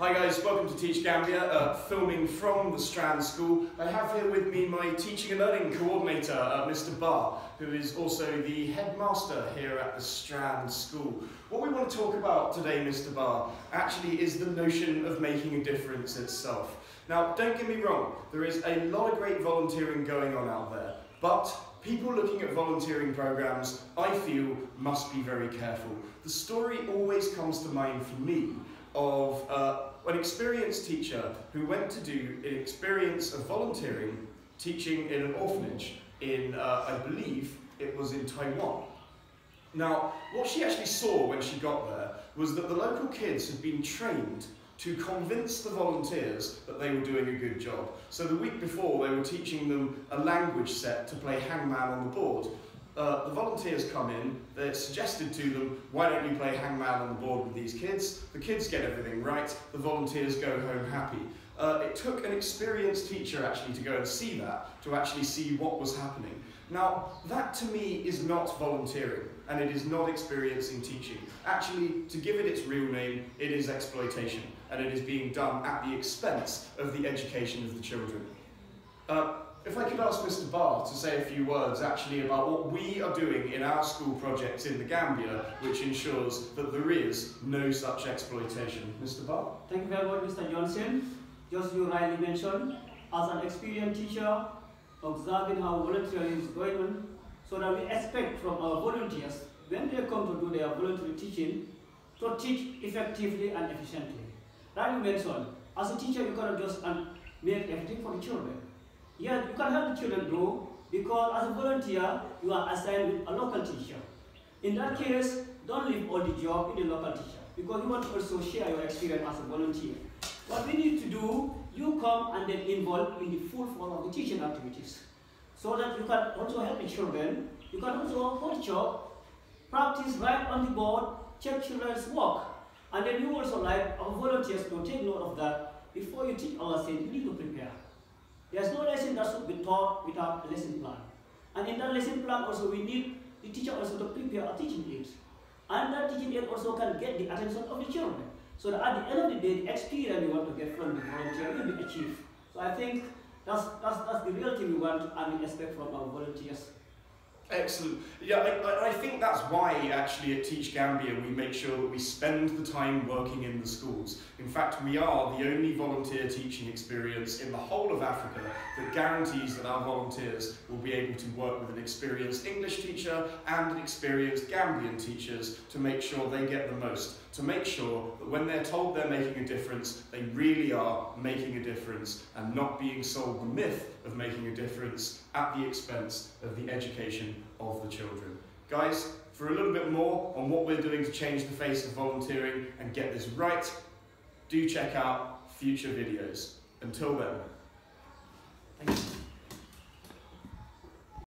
Hi guys, welcome to Teach Gambia, uh, filming from the Strand School. I have here with me my teaching and learning coordinator, uh, Mr Barr, who is also the headmaster here at the Strand School. What we want to talk about today, Mr Barr, actually is the notion of making a difference itself. Now, don't get me wrong, there is a lot of great volunteering going on out there, but people looking at volunteering programs, I feel, must be very careful. The story always comes to mind for me of uh, an experienced teacher who went to do an experience of volunteering teaching in an orphanage in, uh, I believe, it was in Taiwan. Now, what she actually saw when she got there was that the local kids had been trained to convince the volunteers that they were doing a good job. So the week before, they were teaching them a language set to play hangman on the board. Uh, the volunteers come in, they're suggested to them, why don't you play hangman on the board with these kids? The kids get everything right, the volunteers go home happy. Uh, it took an experienced teacher actually to go and see that, to actually see what was happening. Now, that to me is not volunteering, and it is not experiencing teaching. Actually, to give it its real name, it is exploitation, and it is being done at the expense of the education of the children. Uh, if I could ask Mr Barr to say a few words actually about what we are doing in our school projects in the Gambia, which ensures that there is no such exploitation. Mr Barr? Thank you very much, Mr. Johnson. Just you rightly mentioned, as an experienced teacher, observing how volunteering is going on, so that we expect from our volunteers, when they come to do their voluntary teaching, to teach effectively and efficiently. Rightly mentioned, as a teacher, you cannot just um, make everything for the children. Yet you can help the children grow because as a volunteer, you are assigned with a local teacher. In that case, don't leave all the job in the local teacher because you want to also share your experience as a volunteer. What we need to do, you come and then involve in the full form of the teaching activities so that you can also help the children. You can also hold job, practice right on the board, check children's work. And then you also like our volunteers to take note of that. Before you teach our lesson, you need to prepare. There's no that should be taught without a lesson plan. And in that lesson plan also we need the teacher also to prepare a teaching aid. And that teaching aid also can get the attention of the children. So that at the end of the day, the experience we want to get from the volunteer will be achieved. So I think that's, that's, that's the real thing we want and we expect from our volunteers. Excellent. Yeah, I, I think that's why actually at Teach Gambia we make sure that we spend the time working in the schools. In fact, we are the only volunteer teaching experience in the whole of Africa that guarantees that our volunteers will be able to work with an experienced English teacher and an experienced Gambian teachers to make sure they get the most, to make sure that when they're told they're making a difference, they really are making a difference and not being sold the myth of making a difference at the expense of the education of the children. Guys, for a little bit more on what we're doing to change the face of volunteering and get this right, do check out future videos. Until then. Thank you.